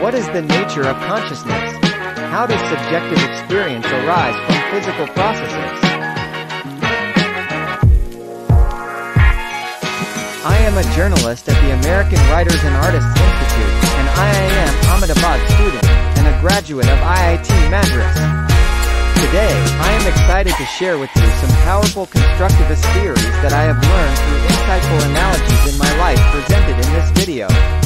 What is the nature of consciousness? How does subjective experience arise from physical processes? I am a journalist at the American Writers and Artists Institute, an IIM Ahmedabad student, and a graduate of IIT Madras. Today, I am excited to share with you some powerful constructivist theories that I have learned through insightful analogies in my life presented in this video.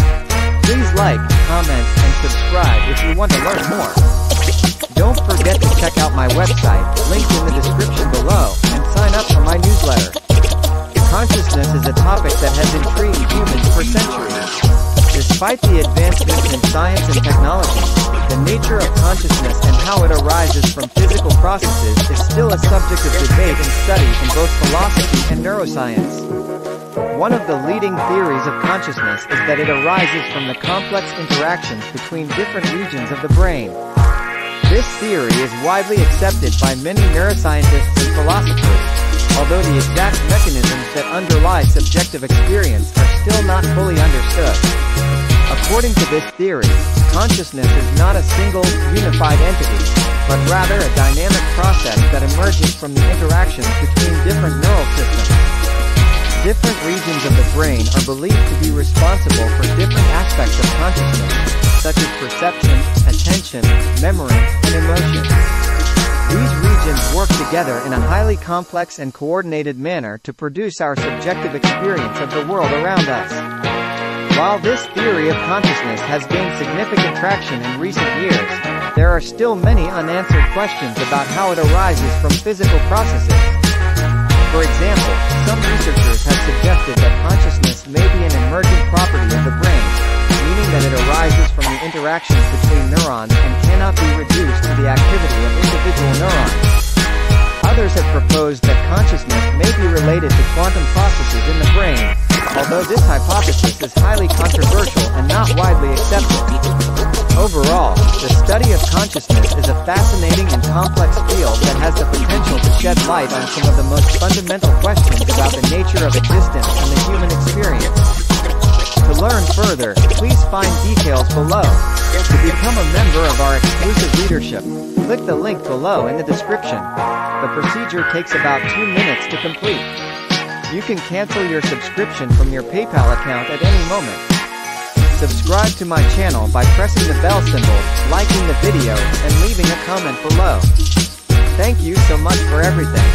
Please like, comment, and subscribe if you want to learn more. Don't forget to check out my website, linked in the description below, and sign up for my newsletter. Consciousness is a topic that has intrigued humans for centuries. Despite the advancements in science and technology, the nature of consciousness and how it arises from physical processes is still a subject of debate and study in both philosophy and neuroscience. One of the leading theories of consciousness is that it arises from the complex interactions between different regions of the brain. This theory is widely accepted by many neuroscientists and philosophers, although the exact mechanisms that underlie subjective experience are still not fully understood. According to this theory, consciousness is not a single, unified entity, but rather a dynamic process that emerges from the interactions between different neural systems. Different regions of the brain are believed to be responsible for different aspects of consciousness, such as perception, attention, memory, and emotion. These regions work together in a highly complex and coordinated manner to produce our subjective experience of the world around us. While this theory of consciousness has gained significant traction in recent years, there are still many unanswered questions about how it arises from physical processes. Interactions between neurons and cannot be reduced to the activity of individual neurons. Others have proposed that consciousness may be related to quantum processes in the brain, although this hypothesis is highly controversial and not widely accepted. Overall, the study of consciousness is a fascinating and complex field that has the potential to shed light on some of the most fundamental questions about the nature of existence and the human experience. Further, please find details below. To become a member of our exclusive leadership, click the link below in the description. The procedure takes about two minutes to complete. You can cancel your subscription from your PayPal account at any moment. Subscribe to my channel by pressing the bell symbol, liking the video, and leaving a comment below. Thank you so much for everything.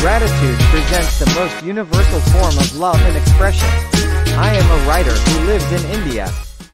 Gratitude presents the most universal form of love and expression. I am a writer who lives in India.